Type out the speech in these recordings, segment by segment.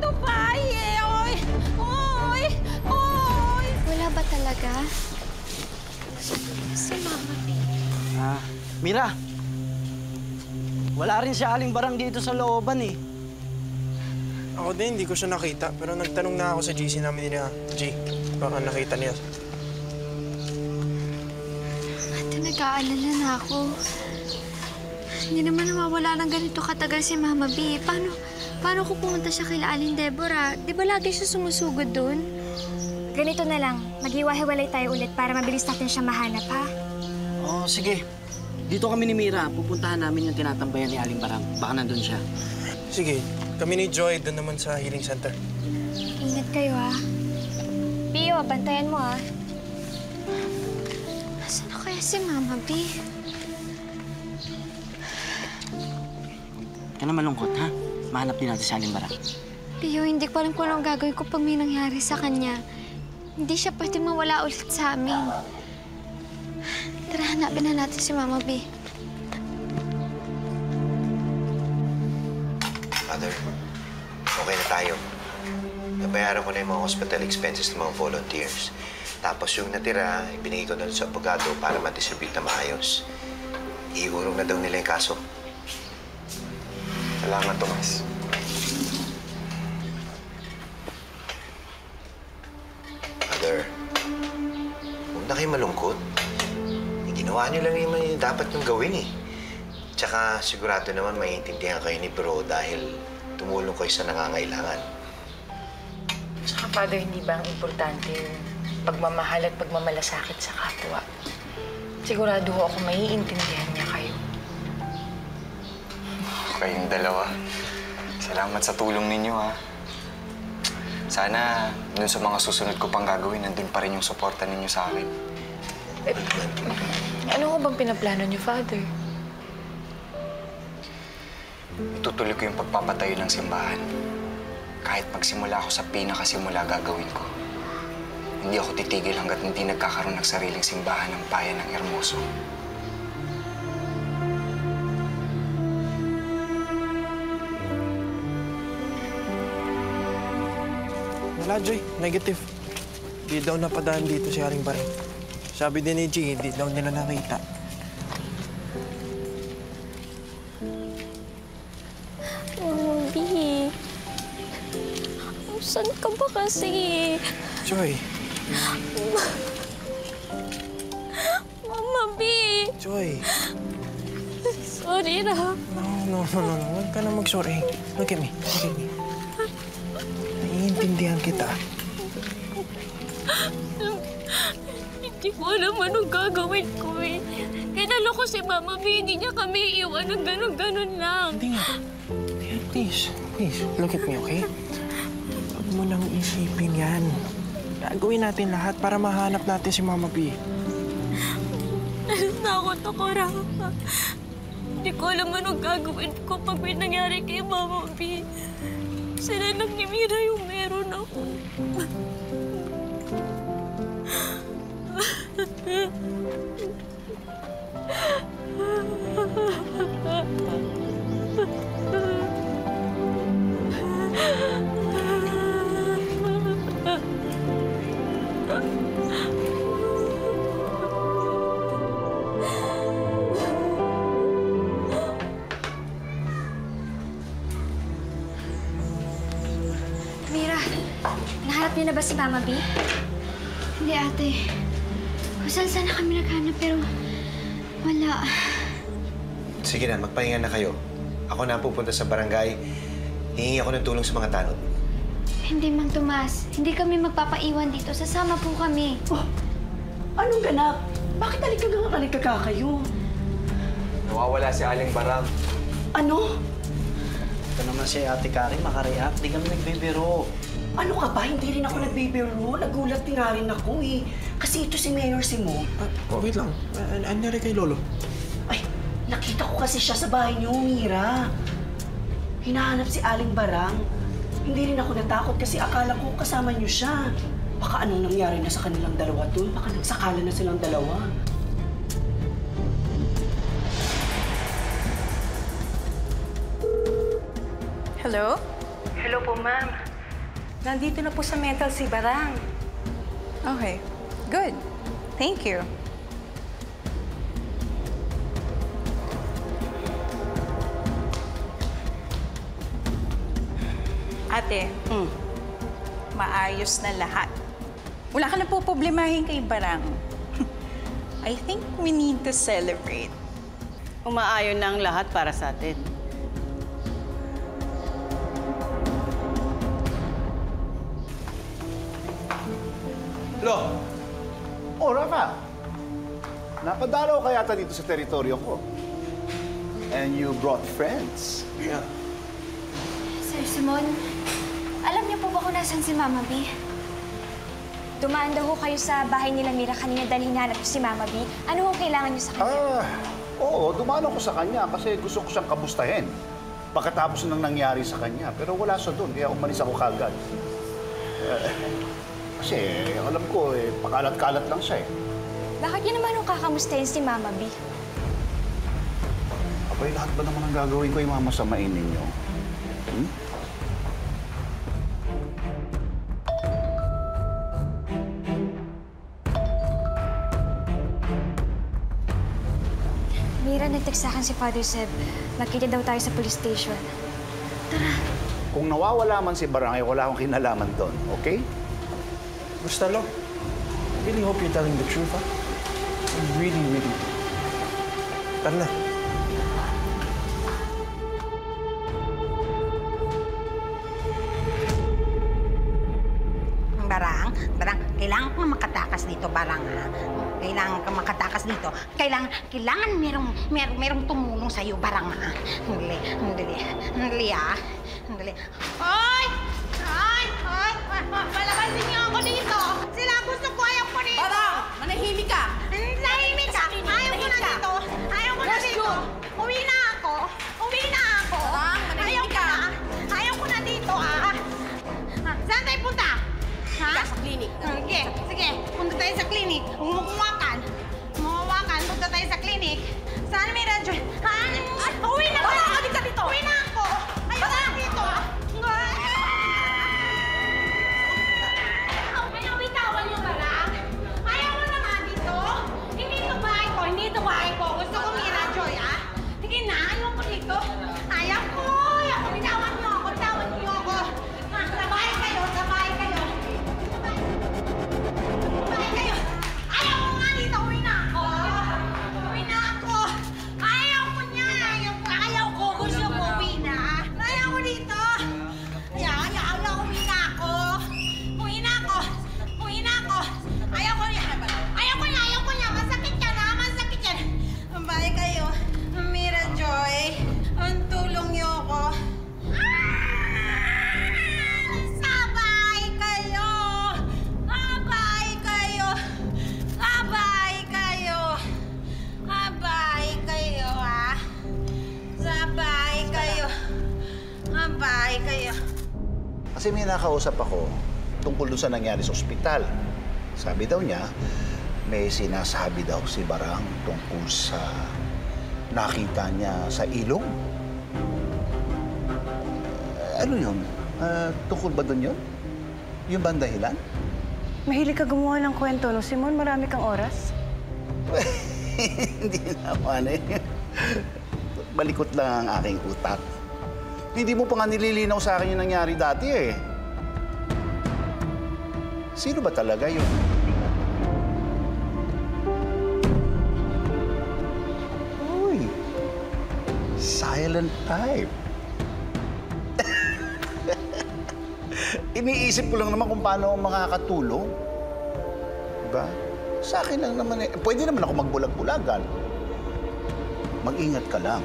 to bahay eh. Oy! Oy! Oy! Wala ba talaga? Si Mama B. Ah, Mira. Wala rin si Aling Barang dito sa looban eh. Ako din, hindi ko siya nakita. Pero nagtanong na ako sa GC namin nila. G, baka nakita niya. Ate, nag-aalala na ako. Hindi naman nawawala ng ganito katagal si Mama B. Paano, paano ko pumunta siya kay Aling Deborah? Di ba lagi siya sumusugod doon? Ganito na lang, maghiwa-hiwalay tayo ulit para mabilis natin siya mahanap, ha? Oh, sige. Dito kami ni Mira. Pupuntahan namin yung tinatambayan ni Aling Barang. Baka nandun siya. Sige, kami ni Joy doon naman sa healing center. Ingat kayo, ha? Pio, bantayan mo, ha? Nasaan na kaya si Mama B? Ka na malungkot, ha? Mahanap din natin si Aling Barang. Pio, hindi ko alam kung anong gagawin ko pag may nangyari sa kanya. Hindi siya pwede mawala ulit sa amin. Tara, hanapin na natin si Mama B. Mother, okay na tayo. Nabayaran ko na yung mga hospital expenses ng mga volunteers. Tapos yung natira, ibinigay ko na sa abogado para ma-distribute na maayos. Iurong na daw nila yung kaso. Salamat, Tomas. Mother, huwag na kayo malungkot. Ginawa niyo lang yung dapat niyong gawin eh. Tsaka sigurado naman maiintindihan kayo ni Bro dahil tumulong kayo sa nangangailangan. Saka, Father, hindi ba ang importante yung pagmamahal at pagmamalasakit sa kapwa? Sigurado ako maiintindihan. Kayong dalawa. Salamat sa tulong ninyo, ha. Sana, dun sa mga susunod ko pang gagawin, nandun pa rin yung suporta ninyo sa akin. Ano ho bang pinaplano niyo, Father? Itutuloy ko yung pagpapatayo ng simbahan. Kahit magsimula ako sa pinakasimula gagawin ko. Hindi ako titigil hanggat hindi nagkakaroon ng sariling simbahan ng bayan ng Hermoso. Wala, Joy. Negative. Di daw napadaan dito si Haring Barang. Sabi din ni G, hindi daw nila nakita. Mama B. Saan ka ba kasi? Joy, Mama B. Joy. Sorry na. No, no, no, no, no. Huwag ka na mag-sorry. Look at me. Look at me. Naiintindihan kita. Hindi ko alam anong gagawin ko eh. Kinalo ko si Mama B, hindi niya kami iwan ng gano'n-gano'n lang. Hindi nga. Yeah, please, please, look at me, okay? Huwag mo nang isipin yan. Gagawin natin lahat para mahanap natin si Mama B. Nakot ako, Rafa. Hindi ko alam anong gagawin ko pag may nangyari kay Mama B. Sila lang ni yung meron ako. Nahanap niyo na ba si Mama B? Hindi, ate. Kung saan sana kami naghanap pero wala. Sige na, magpahinga na kayo. Ako na ang pupunta sa barangay. Hihingi ako ng tulong sa mga tanod. Hindi, Mang Tomas. Hindi kami magpapaiwan dito. Sasama po kami. Oh, anong ganap? Bakit aligkagang-aligkaga kayo? Nawawala si Aling Barang. Ano? Ito naman si Ate Kari, makareact. Di kami nagbibiro. Ano ka ba? Hindi rin ako nagbibiro. Nagulat din rin ako eh. Kasi ito si Mayor Simo. Ah, oh, wait lang. Uh, ano nangyari kay Lolo? Ay, nakita ko kasi siya sa bahay niyo, Mira. Hinahanap si Aling Barang. Hindi rin ako natakot kasi akala ko kasama niyo siya. Baka anong nangyari na sa kanilang dalawa doon? Baka nagsakala na silang dalawa. Hello? Hello po, ma'am. Nandito na po sa mental si Barang. Okay. Good. Thank you. Ate, Hmm. maayos na lahat. Wala ka na po problemahin kay Barang. I think we need to celebrate. Umaayon na ang lahat para sa atin. Lo! Oh, Rafa! Napadalaw ka yata dito sa teritoryo ko. And you brought friends. Yeah. Sir Simon, alam niyo po ba kung nasan si Mama B? Dumaan daw ho kayo sa bahay nila Mira kanina dahil hinahanap niyo si Mama B. Ano ho kailangan niyo sa kanya? Ah, oo, dumano ko sa kanya kasi gusto ko siyang kamustahin. Pagkatapos ng nangyari sa kanya. Pero wala siya doon, kaya umalis ako kagad. Eh, kasi alam ko, eh, pakalat-kalat lang siya eh. Bakit niyo naman ho kakamustahin si Mama B? Abay, lahat ba naman ang gagawin ko yung mamasamain ninyo? Hmm? Mira, nag-text sa akin si Father Seb. Magkita daw tayo sa police station. Kung nawawala man si Barangay, wala akong kinalaman doon, okay? Basta, Lo. I really hope you're telling the truth, ha? I really, really do. Tara. Barang, barang, kailangan kang makatakas dito, barang ha. Kailangan kang makatakas dito. Kailangan, kailangan merong, mer, merong tumulong sa'yo, barang ha. Handali, handali, handali ha. Handali. Hoy! Hoy! Palabasin niyo ako dito! Sila gusto ko, ayaw ko dito! Barang! Manahimik ka! Tahimik ka! Ayaw ko na dito! Ayaw ko na dito! Uwi na ako! Uwi na ako! Barang, manahimik ka. Ayaw ko na dito, ah! Ah, Saan tayo punta? Ha? Sa clinic. Sige, sige. Punta tayo sa clinic. Umukuwakan. Umukuwakan. Punta tayo sa clinic. Saan may radyo? Ha? Sabay kayo! Kasi may nakausap ako tungkol doon sa nangyari sa ospital. Sabi daw niya, may sinasabi daw si Barang tungkol sa nakita niya sa ilong. Eh, ano yun? Ah, tungkol ba doon yun? Yung ba ang dahilan? Mahilig ka gumawa ng kwento, no? Simon, marami kang oras. Hindi naman eh. Balikot lang ang aking utak. Hindi mo pa nga nililinaw sa akin yung nangyari dati eh. Sino ba talaga yun? Uy, silent type. Iniisip ko lang naman kung paano ako makakatulong. Diba? Sa akin lang naman eh. Pwede naman ako magbulag-bulagan. Mag-ingat ka lang.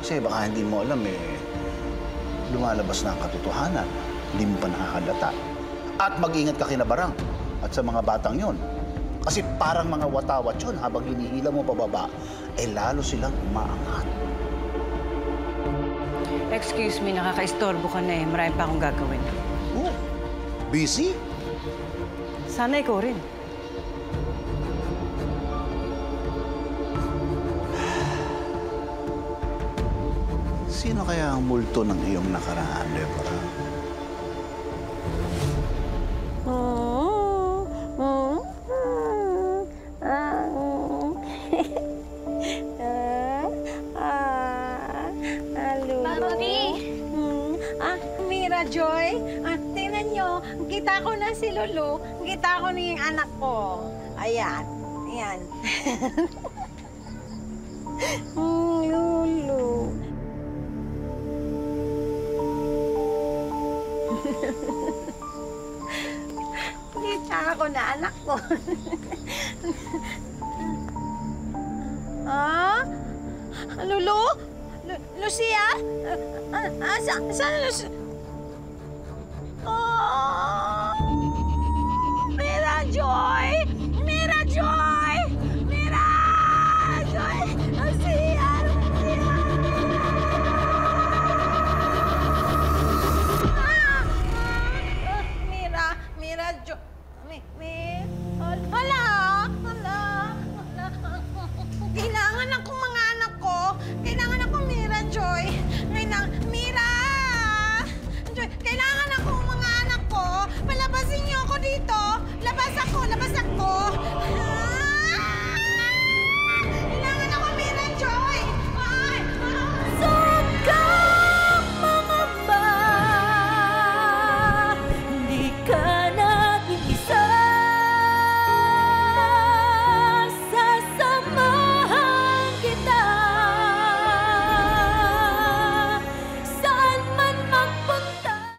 Kasi baka hindi mo alam eh, lumalabas na ang katotohanan. Hindi mo pa nakakalata. At mag-ingat ka kinabarang at sa mga batang yon. Kasi parang mga watawat yun, habang hinihila mo pababa, eh lalo silang umaangat. Excuse me, nakaka-istorbo ka na eh. Marami pa akong gagawin. Oh, busy? Sana ikaw rin. Sino kaya ang multo ng iyong nakaraan, Deborah? Ah, Joy, ah, tingnan nyo, kita ko na si Lulu, kita ko na yung anak ko. Ayan, ayan. mm, Lulu. na anak ko. ah? Lulu? Lu Lucia? Ah? ah, ah, sa saan na Lucia? Oh! Mira, Joy!